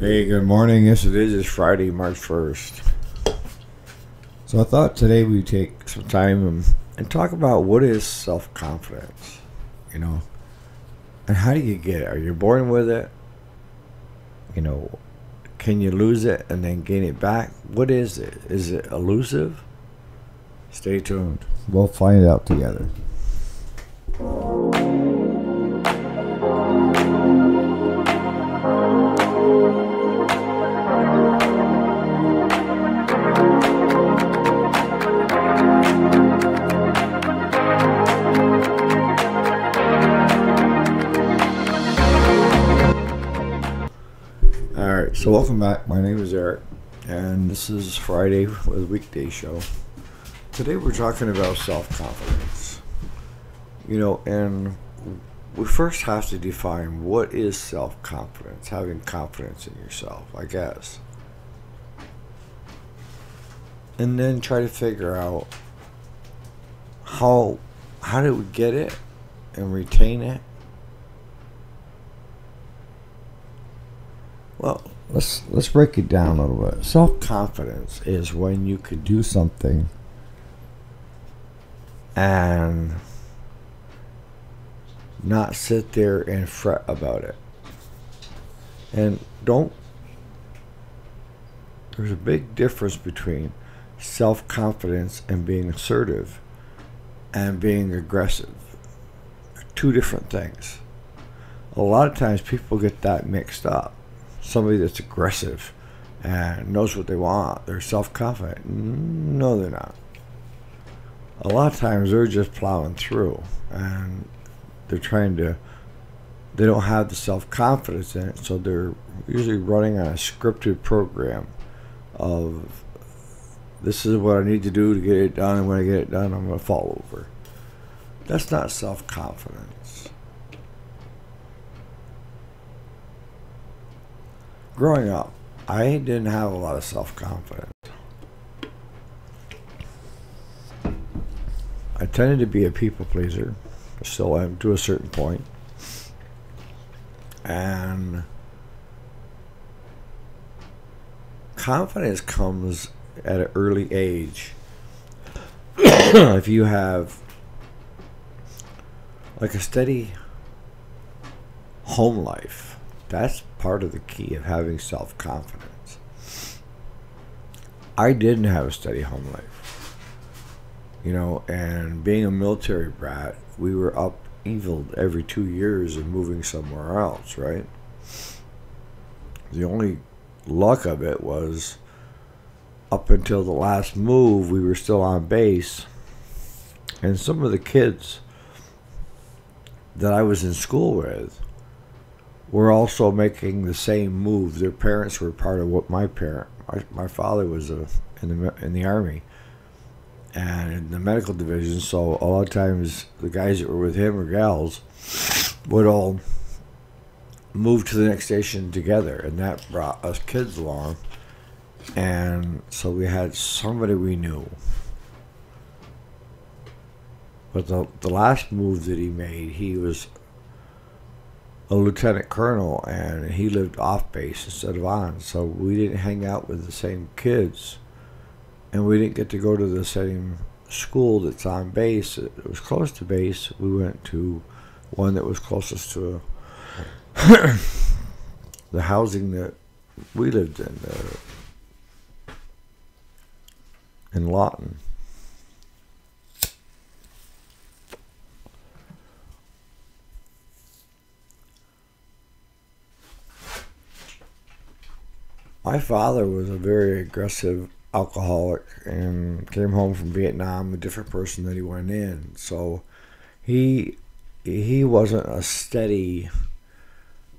Hey, good morning. Yes, it is. It's Friday, March 1st. So I thought today we'd take some time and, and talk about what is self confidence, you know, and how do you get it? Are you born with it? You know, can you lose it and then gain it back? What is it? Is it elusive? Stay tuned. We'll find out together. So welcome back. My name is Eric, and this is Friday with Weekday Show. Today we're talking about self confidence. You know, and we first have to define what is self confidence, having confidence in yourself, I guess. And then try to figure out how how do we get it and retain it Well, let's let's break it down a little bit. Self confidence is when you could do something and not sit there and fret about it. And don't there's a big difference between self confidence and being assertive and being aggressive. Two different things. A lot of times people get that mixed up somebody that's aggressive and knows what they want. They're self confident. No, they're not. A lot of times they're just plowing through and they're trying to, they don't have the self confidence in it, so they're usually running on a scripted program of this is what I need to do to get it done, and when I get it done, I'm going to fall over. That's not self confidence. Growing up, I didn't have a lot of self confidence. I tended to be a people pleaser, still am to a certain point. And confidence comes at an early age. if you have like a steady home life, that's part of the key of having self confidence. I didn't have a steady home life. You know, and being a military brat, we were up evil every two years and moving somewhere else, right? The only luck of it was up until the last move, we were still on base. And some of the kids that I was in school with were also making the same move. Their parents were part of what my parent, my, my father was a, in the in the army, and in the medical division. So a lot of times the guys that were with him or gals would all move to the next station together, and that brought us kids along. And so we had somebody we knew. But the, the last move that he made, he was a lieutenant colonel, and he lived off base instead of on. So we didn't hang out with the same kids, and we didn't get to go to the same school that's on base. It was close to base. We went to one that was closest to the housing that we lived in uh, in Lawton. My father was a very aggressive alcoholic and came home from Vietnam a different person than he went in. So he he wasn't a steady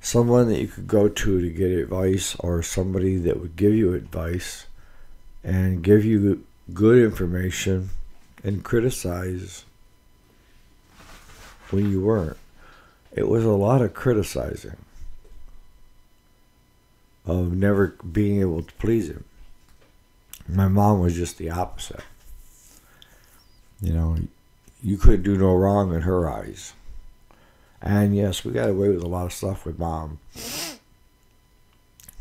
someone that you could go to to get advice or somebody that would give you advice and give you good information and criticize when you weren't. It was a lot of criticizing of never being able to please him. My mom was just the opposite. You know, you could do no wrong in her eyes. And yes, we got away with a lot of stuff with mom.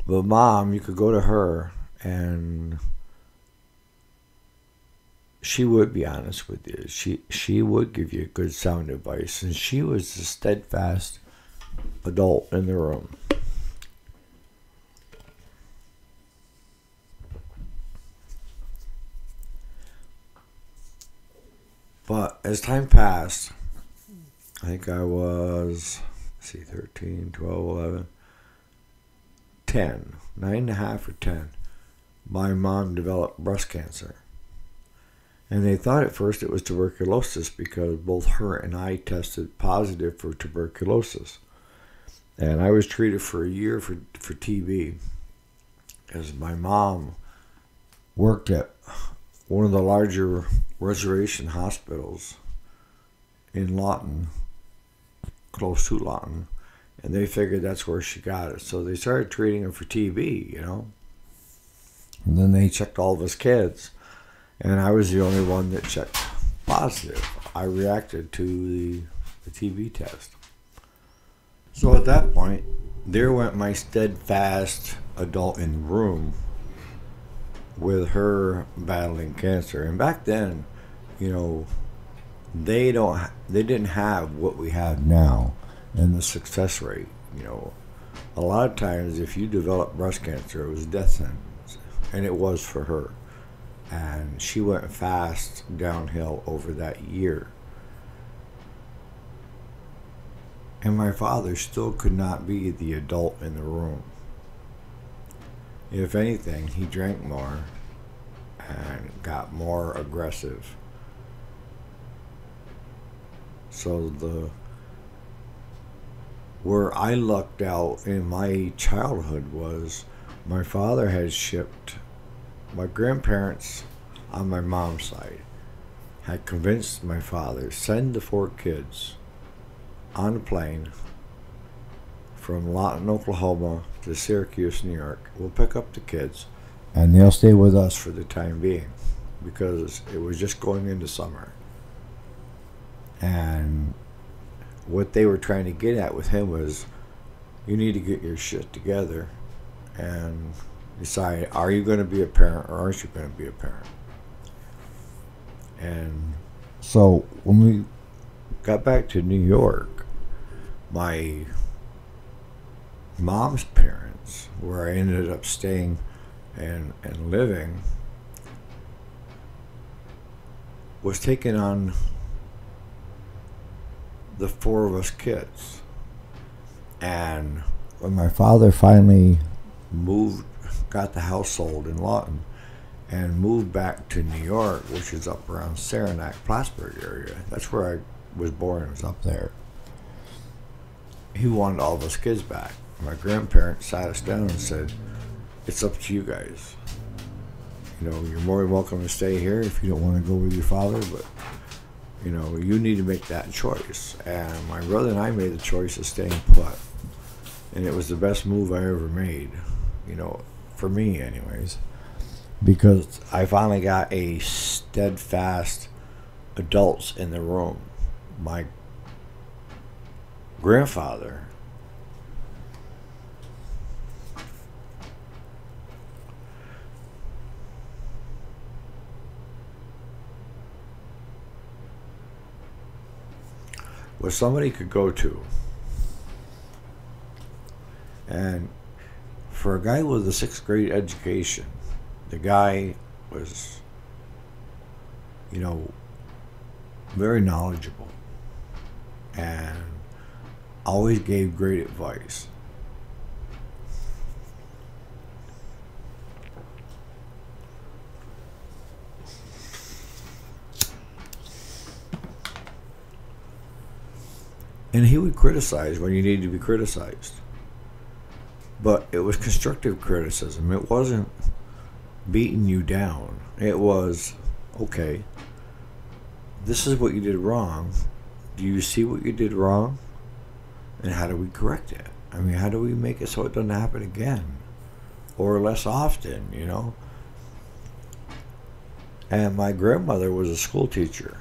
But mom, you could go to her and she would be honest with you. She she would give you good sound advice, and she was a steadfast adult in the room. But as time passed, I think I was, see, 13, 12, 11, 10, nine and a half or 10. My mom developed breast cancer. And they thought at first it was tuberculosis because both her and I tested positive for tuberculosis. And I was treated for a year for, for TB because my mom worked at one of the larger reservation hospitals in Lawton, close to Lawton, and they figured that's where she got it. So they started treating her for TB, you know. And then they checked all of us kids, and I was the only one that checked positive. I reacted to the, the TB test. So at that point, there went my steadfast adult in the room with her battling cancer. And back then, you know, they don't they didn't have what we have now and the success rate. You know, a lot of times if you develop breast cancer, it was death sentence, and it was for her. And she went fast downhill over that year. And my father still could not be the adult in the room. If anything, he drank more and got more aggressive. So the where I lucked out in my childhood was my father had shipped my grandparents on my mom's side had convinced my father send the four kids on a plane from Lawton, Oklahoma to Syracuse, New York. We'll pick up the kids and they'll stay with us for the time being because it was just going into summer. And what they were trying to get at with him was you need to get your shit together and decide are you going to be a parent or aren't you going to be a parent? And so when we got back to New York, my mom's parents, where I ended up staying and, and living, was taking on the four of us kids. And when my father finally moved, got the household in Lawton, and moved back to New York, which is up around Saranac, Plattsburgh area. That's where I was born. It was up there. He wanted all of us kids back. My grandparents sat us down and said, "It's up to you guys. You know, you're more than welcome to stay here if you don't want to go with your father, but you know, you need to make that choice. And my brother and I made the choice of staying put. And it was the best move I ever made, you know, for me, anyways. Because I finally got a steadfast adults in the room. My grandfather was somebody could go to. And for a guy with a sixth grade education, the guy was, you know, very knowledgeable and always gave great advice. And he would criticize when you needed to be criticized. But it was constructive criticism. It wasn't beating you down. It was, okay, this is what you did wrong. Do you see what you did wrong? And how do we correct it? I mean, how do we make it so it doesn't happen again? Or less often, you know? And my grandmother was a school teacher.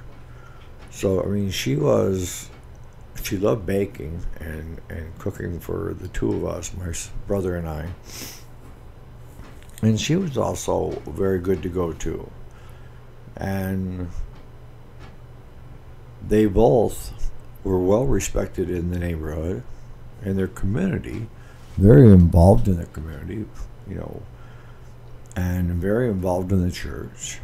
So, I mean, she was she loved baking and, and cooking for the two of us, my brother and I. And she was also very good to go to. And they both were well respected in the neighborhood and their community, very involved in the community, you know, and very involved in the church.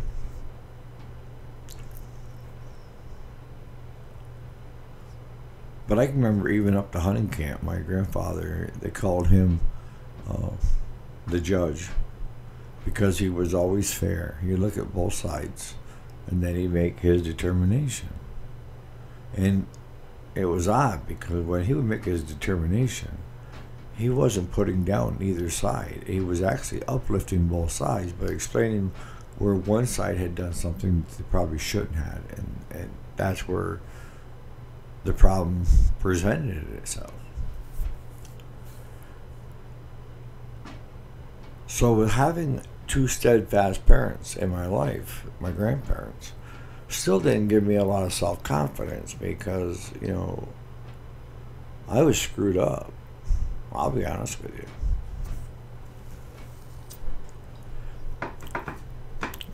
But I can remember even up to hunting camp, my grandfather, they called him uh, the judge because he was always fair. He look at both sides and then he make his determination. And it was odd because when he would make his determination, he wasn't putting down either side. He was actually uplifting both sides by explaining where one side had done something they probably shouldn't have. And, and that's where the problem presented itself. So, with having two steadfast parents in my life, my grandparents, still didn't give me a lot of self confidence because, you know, I was screwed up. I'll be honest with you.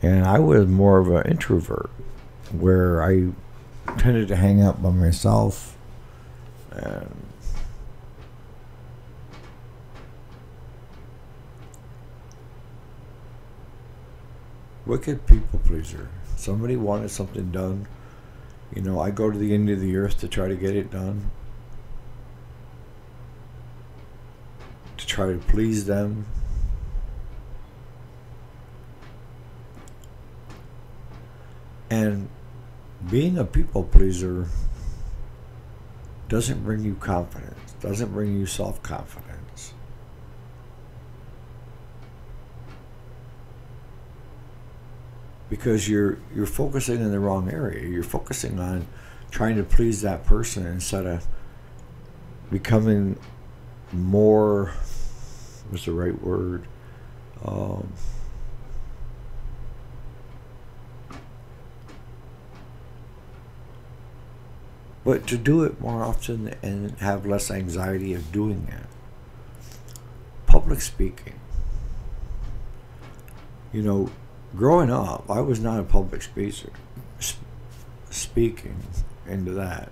And I was more of an introvert where I tended to hang out by myself and wicked people pleaser. Somebody wanted something done. You know, I go to the end of the earth to try to get it done. To try to please them. And being a people pleaser doesn't bring you confidence, doesn't bring you self confidence. Because you're you're focusing in the wrong area. You're focusing on trying to please that person instead of becoming more what's the right word? Um, but to do it more often and have less anxiety of doing it. Public speaking. You know, growing up, I was not a public speaker, speaking into that.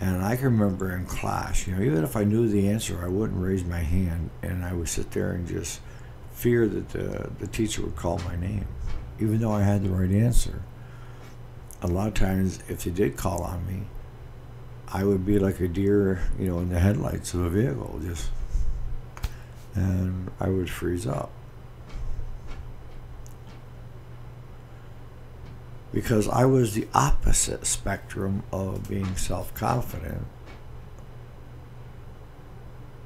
And I can remember in class, you know, even if I knew the answer, I wouldn't raise my hand and I would sit there and just fear that the, the teacher would call my name, even though I had the right answer. A lot of times, if they did call on me, I would be like a deer, you know, in the headlights of a vehicle, just, and I would freeze up. Because I was the opposite spectrum of being self confident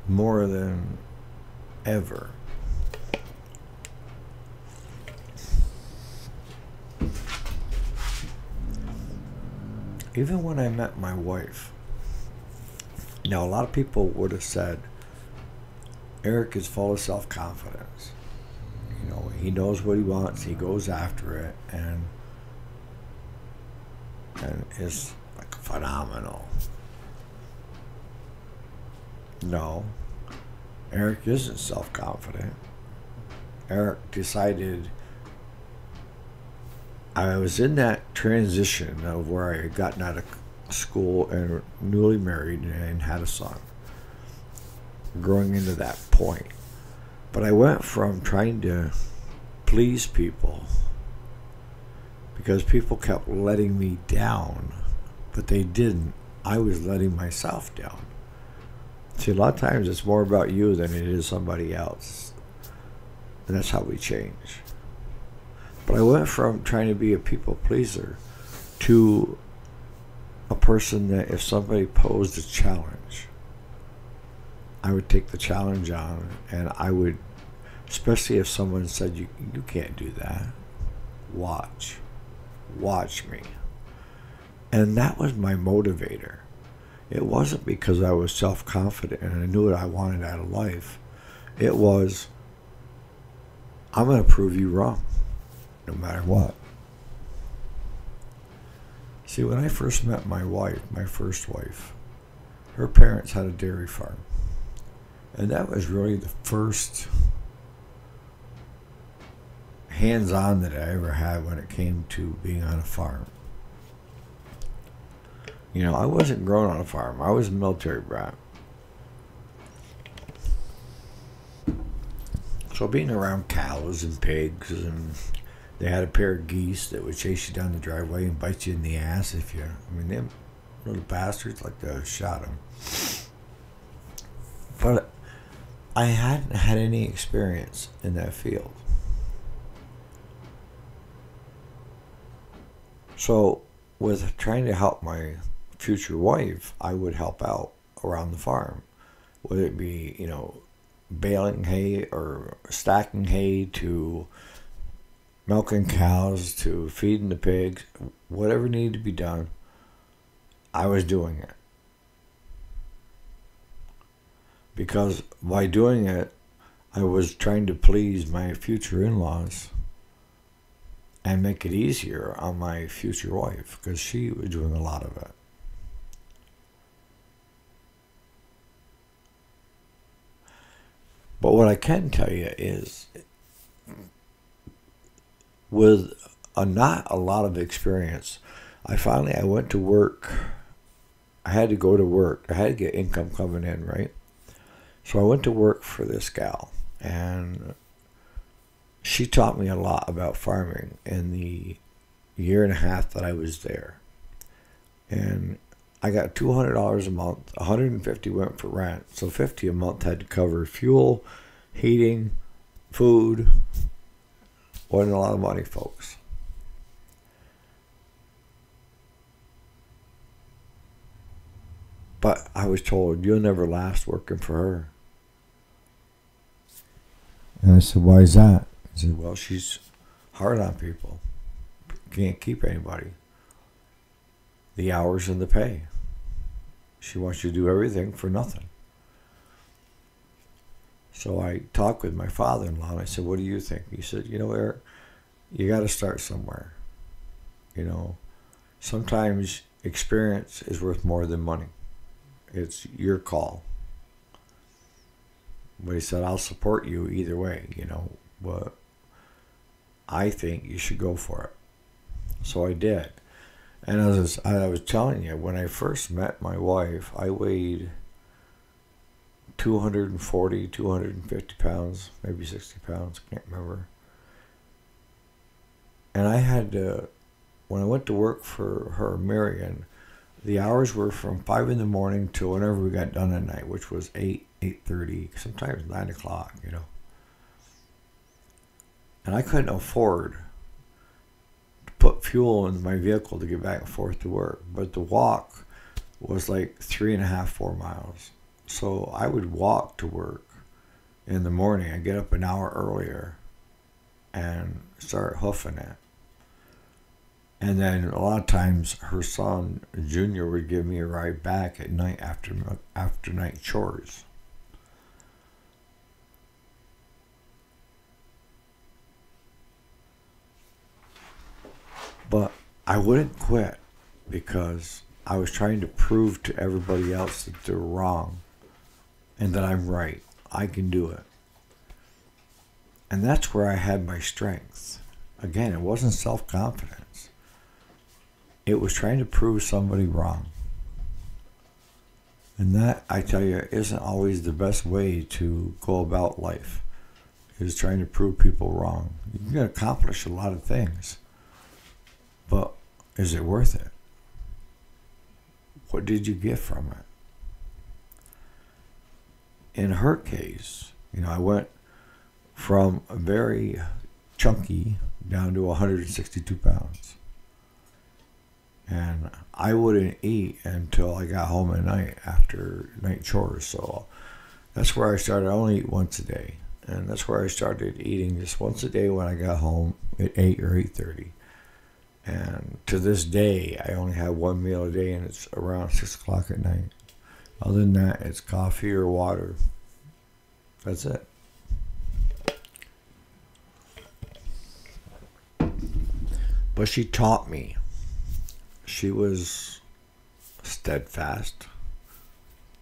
more than ever. Even when I met my wife, now, a lot of people would have said Eric is full of self confidence. You know, he knows what he wants, he goes after it, and and is like phenomenal. No, Eric isn't self confident. Eric decided I was in that transition of where I had gotten out of school and newly married and had a son. Growing into that point. But I went from trying to please people because people kept letting me down, but they didn't. I was letting myself down. See, a lot of times it's more about you than it is somebody else. And that's how we change. But I went from trying to be a people pleaser to a person that if somebody posed a challenge, I would take the challenge on and I would, especially if someone said, you, you can't do that, watch, watch me. And that was my motivator. It wasn't because I was self confident and I knew what I wanted out of life. It was, I'm going to prove you wrong, no matter what. See, when I first met my wife, my first wife, her parents had a dairy farm. And that was really the first hands on that I ever had when it came to being on a farm. You know, I wasn't grown on a farm. I was a military brat. So being around cows and pigs and they had a pair of geese that would chase you down the driveway and bite you in the ass if you. I mean, them little bastards like to shot them. But I hadn't had any experience in that field. So, with trying to help my future wife, I would help out around the farm, whether it be, you know, baling hay or stacking hay to milking cows to feeding the pigs, whatever needed to be done, I was doing it. Because by doing it, I was trying to please my future in laws and make it easier on my future wife because she was doing a lot of it. But what I can tell you is with a, not a lot of experience, I finally I went to work. I had to go to work. I had to get income coming in, right? So I went to work for this gal, and she taught me a lot about farming in the year and a half that I was there. And I got two hundred dollars a month. One hundred and fifty went for rent, so fifty a month had to cover fuel, heating, food, wasn't a lot of money, folks. But I was told, you'll never last working for her. And I said, why is that? He said, well, she's hard on people. Can't keep anybody. The hours and the pay. She wants you to do everything for nothing. So I talked with my father-in-law and I said, "What do you think?" He said, "You know, Eric, you got to start somewhere. You know, sometimes experience is worth more than money. It's your call." But he said, "I'll support you either way. You know, but I think you should go for it." So I did. And as I was telling you, when I first met my wife, I weighed 240, 250 pounds, maybe 60 pounds, I can't remember. And I had to, when I went to work for her, Marion, the hours were from 5 in the morning to whenever we got done at night, which was 8, 8.30, sometimes 9 o'clock, you know. And I couldn't afford to put fuel in my vehicle to get back and forth to work. But the walk was like three and a half, four miles. So I would walk to work in the morning. I'd get up an hour earlier and start hoofing it. And then a lot of times her son, Junior, would give me a ride back at night after, after night chores. But I wouldn't quit because I was trying to prove to everybody else that they're wrong and that I'm right. I can do it. And that's where I had my strength. Again, it wasn't self confidence, it was trying to prove somebody wrong. And that, I tell you, isn't always the best way to go about life, is trying to prove people wrong. You can accomplish a lot of things, but is it worth it? What did you get from it? In her case, you know, I went from very chunky down to 162 pounds. And I wouldn't eat until I got home at night after night chores. So that's where I started. I only eat once a day. And that's where I started eating just once a day when I got home at 8 or 8.30. And to this day, I only have one meal a day, and it's around 6 o'clock at night. Other than that, it's coffee or water. That's it. But she taught me. She was steadfast.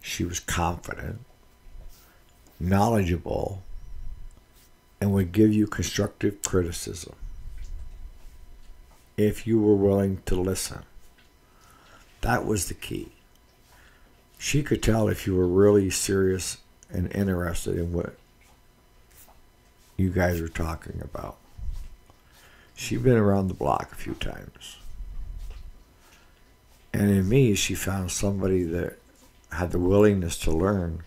She was confident, knowledgeable, and would give you constructive criticism if you were willing to listen. That was the key. She could tell if you were really serious and interested in what you guys are talking about. She'd been around the block a few times. And in me, she found somebody that had the willingness to learn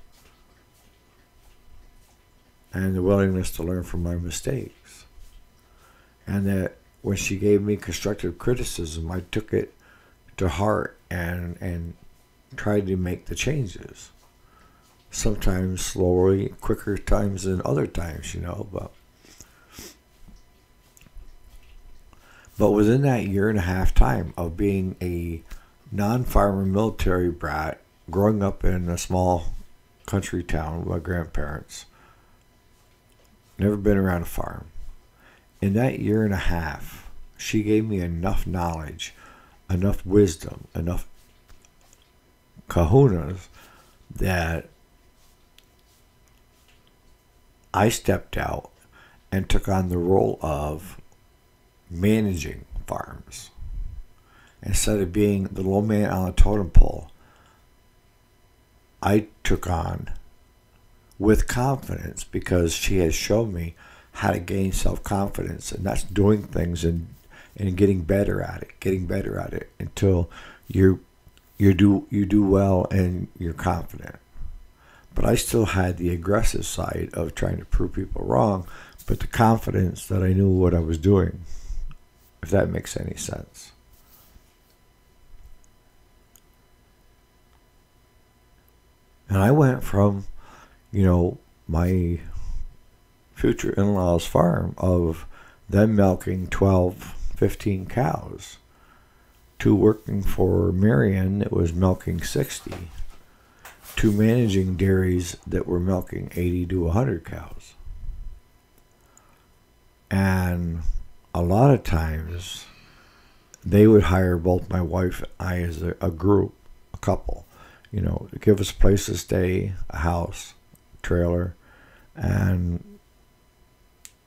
and the willingness to learn from my mistakes. And that when she gave me constructive criticism, I took it to heart and and tried to make the changes. Sometimes slowly, quicker times than other times, you know, but but within that year and a half time of being a non-farmer military brat growing up in a small country town with my grandparents never been around a farm in that year and a half, she gave me enough knowledge, enough wisdom, enough kahunas that I stepped out and took on the role of managing farms. Instead of being the low man on the totem pole, I took on with confidence because she has shown me how to gain self confidence, and that's doing things and and getting better at it, getting better at it until you you do you do well and you're confident. But I still had the aggressive side of trying to prove people wrong, but the confidence that I knew what I was doing, if that makes any sense. And I went from, you know, my future in law's farm of them milking 12, 15 cows to working for Marion that was milking 60 to managing dairies that were milking 80 to 100 cows. And a lot of times they would hire both my wife and I as a, a group, a couple, you know, give us a place to stay, a house, trailer, and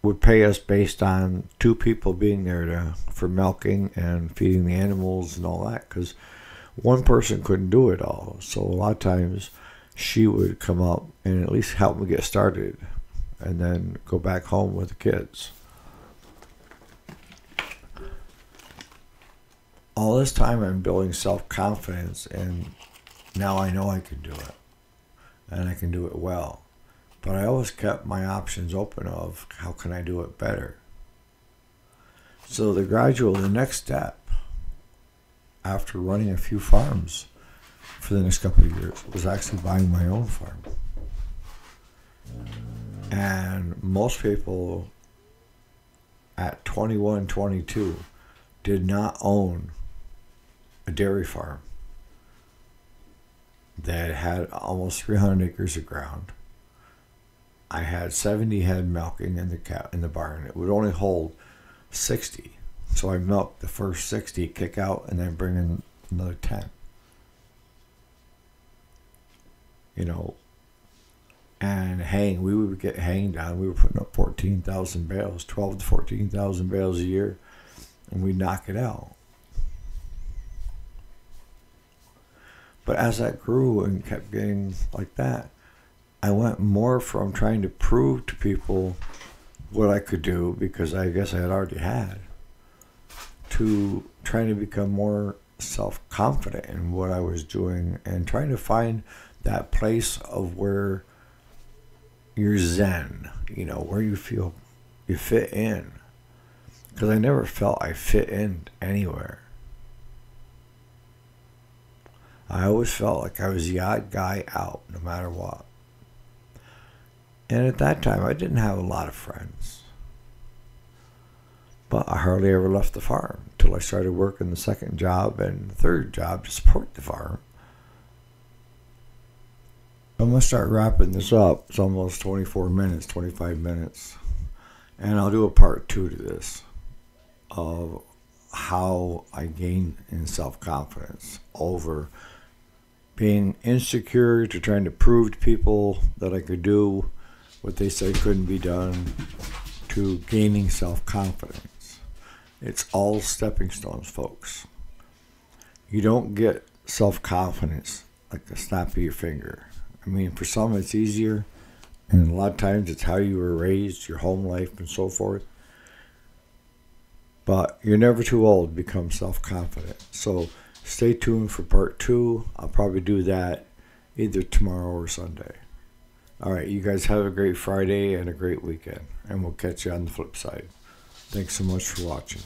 would pay us based on two people being there to for milking and feeding the animals and all that because one person couldn't do it all. So a lot of times she would come up and at least help me get started and then go back home with the kids. All this time i'm building self-confidence and now i know i can do it and i can do it well but I always kept my options open of how can I do it better. So the gradual, the next step after running a few farms for the next couple of years was actually buying my own farm. And most people at 21, 22 did not own a dairy farm that had almost 300 acres of ground I had 70 head milking in the cow, in the barn. It would only hold 60. So I milked the first 60, kick out, and then bring in another 10. You know, and hang, we would get hanged down. We were putting up 14,000 bales, 12 to 14,000 bales a year, and we knock it out. But as that grew and kept getting like that, I went more from trying to prove to people what I could do because I guess I had already had to trying to become more self confident in what I was doing and trying to find that place of where you're zen, you know, where you feel you fit in. Because I never felt I fit in anywhere. I always felt like I was the odd guy out no matter what. And at that time, I didn't have a lot of friends. But I hardly ever left the farm until I started working the second job and the third job to support the farm. I'm going to start wrapping this up. It's almost 24 minutes, 25 minutes. And I'll do a part two to this of how I gain in self confidence over being insecure to trying to prove to people that I could do what they said couldn't be done, to gaining self confidence. It's all stepping stones, folks. You don't get self confidence like the snap of your finger. I mean, for some it's easier, and a lot of times it's how you were raised, your home life, and so forth. But you're never too old to become self confident. So stay tuned for part two. I'll probably do that either tomorrow or Sunday. All right, you guys have a great Friday and a great weekend, and we'll catch you on the flip side. Thanks so much for watching.